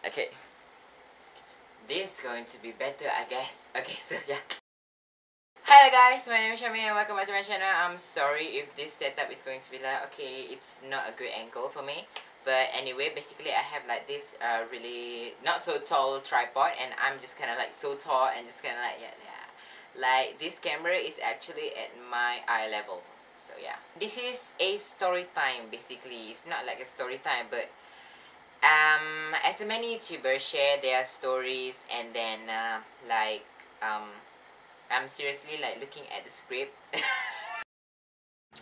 Okay. This is going to be better, I guess. Okay, so yeah. Hello guys, my name is Syahmi and welcome back to my channel. I'm sorry if this setup is going to be like, okay, it's not a good angle for me. But anyway, basically I have like this uh, really not so tall tripod and I'm just kind of like so tall and just kind of like, yeah, yeah. Like this camera is actually at my eye level. So yeah. This is a story time basically. It's not like a story time but um, as many YouTubers share their stories and then uh, like um, I'm seriously like looking at the script.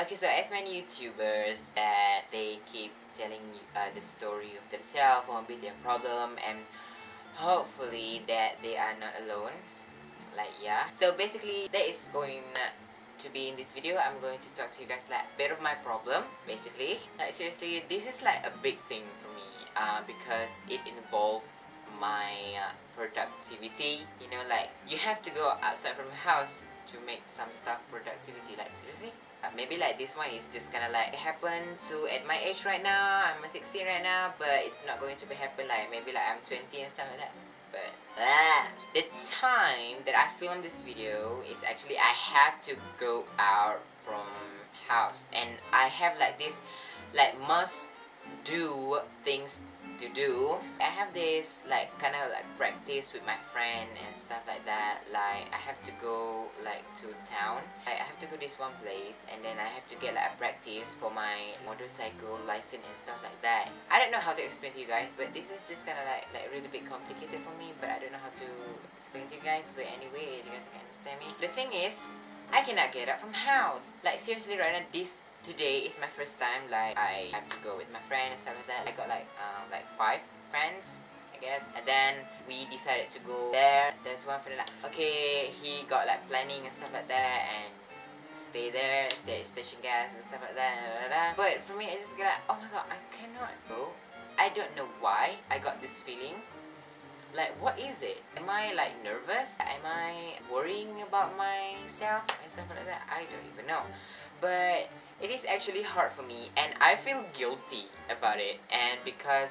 okay, so as many YouTubers that they keep telling uh, the story of themselves or maybe their problem and hopefully that they are not alone. Like yeah. So basically that is going to be in this video I'm going to talk to you guys like a bit of my problem basically. Like seriously this is like a big thing for me uh, because it involves my uh, productivity. You know like you have to go outside from the house to make some stuff productivity like seriously. Uh, maybe like this one is just of like happen to at my age right now. I'm 16 right now but it's not going to be happen like maybe like I'm 20 and stuff like that but the time that I filmed this video is actually I have to go out from house. And I have like this like must do things to do. I have this like kind of like practice with my friend and stuff like that. Like I have to go like to town. I have to go this one place and then I have to get like a practice for my motorcycle license and stuff like that. I don't know how to explain to you guys, but this is just kind of like like really bit complicated for me. But I don't know how to explain to you guys. But anyway, you guys can understand me. The thing is, I cannot get out from house. Like seriously, right now this today is my first time like I have to go with my friend and stuff like that. I got like um, like five friends I guess and then we decided to go there. There's one friend like okay he got like planning and stuff like that and stay there, stay at station gas and stuff like that. Blah, blah, blah. But for me I just got like oh my god I cannot go. I don't know why I got this feeling like what is it am i like nervous am i worrying about myself and stuff like that i don't even know but it is actually hard for me and I feel guilty about it and because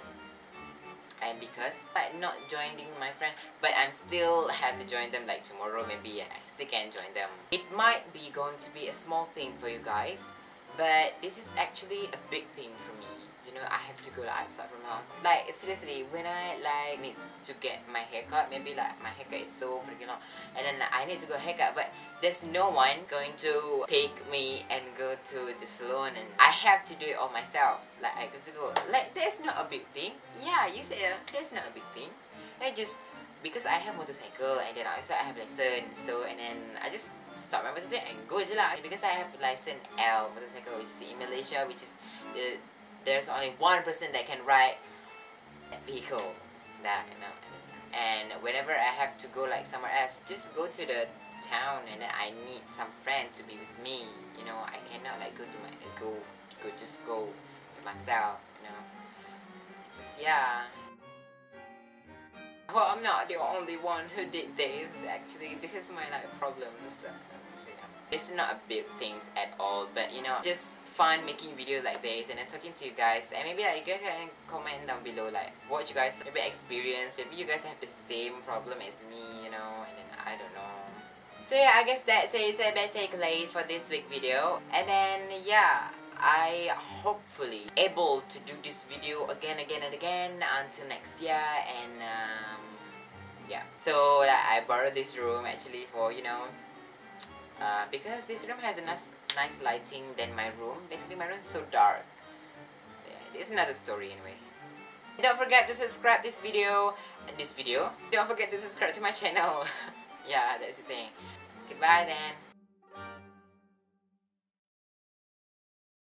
and because I'm not joining my friend but I'm still have to join them like tomorrow maybe I still can join them. It might be going to be a small thing for you guys but this is actually a big thing for me you know I have to go outside from house. Like seriously when I like need to get my haircut maybe like my haircut is so freaking long and then I need to go haircut but there's no one going to take me and go to the salon and I have to do it all myself. Like I have to go like that's not a big thing. Yeah you said uh, that's not a big thing. I just because I have motorcycle and then also I have license so and then I just stop my motorcycle and go je lah. Because I have license L motorcycle which is in Malaysia which is the there's only one person that can ride that vehicle that you know and whenever I have to go like somewhere else just go to the town and then I need some friend to be with me you know I cannot like go to my go go just go myself you know. Just yeah. Well I'm not the only one who did this actually. This is my like problems. It's not a big things at all but you know just fun making videos like this and then talking to you guys. And maybe like you guys can comment down below like what you guys maybe experience. Maybe you guys have the same problem as me you know and then I don't know. So yeah I guess that's it. So best takeaway for this week video. And then yeah I hopefully able to do this video again again and again until next year. And um, yeah. So uh, I borrowed this room actually for you know uh, because this room has enough nice lighting than my room. Basically, my room is so dark. It's another story anyway. Don't forget to subscribe this video, this video. Don't forget to subscribe to my channel. yeah, that's the thing. Goodbye then.